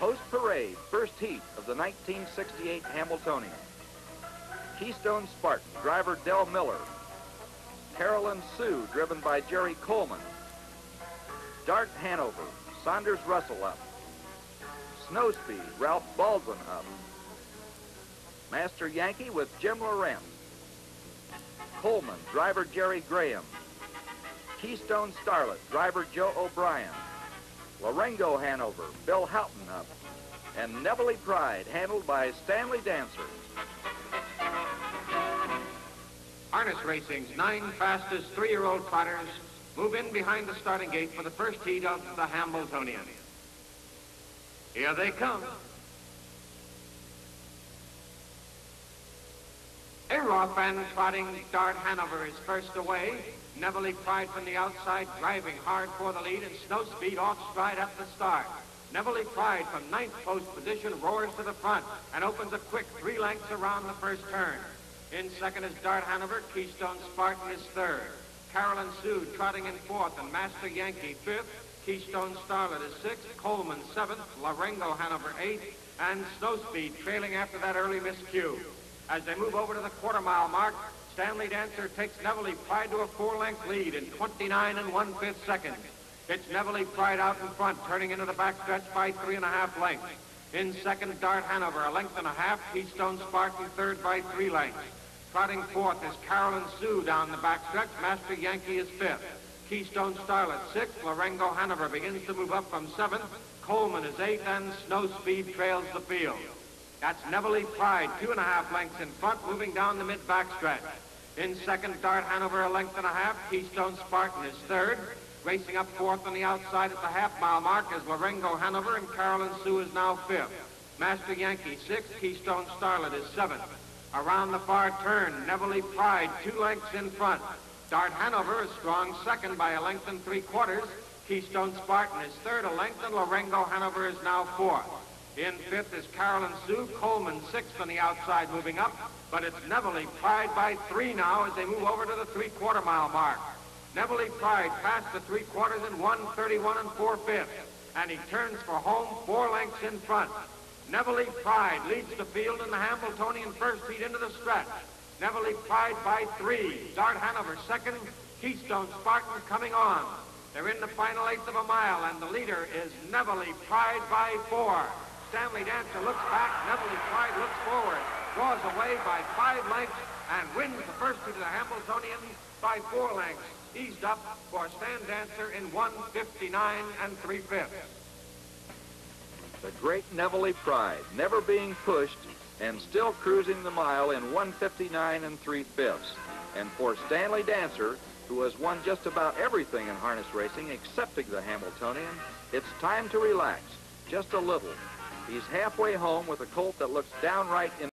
Post Parade, first heat of the 1968 Hambletonian. Keystone Spartan, driver Del Miller. Carolyn Sue, driven by Jerry Coleman. Dart Hanover, Sanders Russell up. Snow Speed, Ralph Baldwin up. Master Yankee with Jim Lorentz. Coleman, driver Jerry Graham. Keystone Starlet, driver Joe O'Brien. Larengo Hanover, Bill Haughton up. And Nevele Pride, handled by Stanley Dancer. Harness Racing's nine fastest three-year-old trotters move in behind the starting gate for the first heat of the Hambletonian. Here they come. Aroff and trotting Dart Hanover is first away. Nevele Pride from the outside, driving hard for the lead, and Snow Speed off stride at the start. Nevele Pride from ninth post position roars to the front and opens a quick three lengths around the first turn. In second is Dart Hanover. Keystone Spartan is third. Carolyn Sue trotting in fourth, and Master Yankee fifth. Keystone Starlet is sixth. Coleman seventh. Larengo Hanover eighth. And Snow Speed trailing after that early miscue. As they move over to the quarter mile mark, Stanley Dancer takes Nevele Pride to a four-length lead in 29 and one-fifth seconds. It's Nevele Pride out in front, turning into the backstretch by three and a half lengths. In second, Dart Hanover, a length and a half. Keystone Spartan third by three lengths. Trotting fourth is Carolyn Sue down the backstretch. Master Yankee is fifth. Keystone Starlet sixth. Larengo Hanover begins to move up from seventh. Coleman is eighth, and Snow Speed trails the field. That's Nevele Pride, two and a half lengths in front, moving down the mid backstretch. In second, Dart Hanover, a length and a half. Keystone Spartan is third. Racing up fourth on the outside at the half-mile mark is Larengo Hanover, and Carolyn Sue is now fifth. Master Yankee sixth. Keystone Starlet is seventh. Around the far turn, Nevele Pride, two lengths in front. Dart Hanover is strong second by a length and three quarters. Keystone Spartan is third, a length, and Larengo Hanover is now fourth. In fifth is Carolyn Sue. Coleman sixth on the outside moving up. But it's Nevele Pride by three now as they move over to the three-quarter mile mark. Nevele Pride passed the three quarters in 131 and four fifths. And he turns for home four lengths in front. Nevele Pride leads the field in the Hambletonian first heat into the stretch. Nevele Pride by three. Dart Hanover second. Keystone Spartan coming on. They're in the final eighth of a mile, and the leader is Nevele Pride by four. Stanley Dancer looks back. Nevele Pride looks forward. Draws away by five lengths and wins the first two to the Hambletonian by four lengths. Eased up for Stan Dancer in 159 and three fifths. The great Nevele Pride, never being pushed and still cruising the mile in 159 and three fifths. And for Stanley Dancer, who has won just about everything in harness racing excepting the Hambletonian, it's time to relax, just a little. He's halfway home with a colt that looks downright in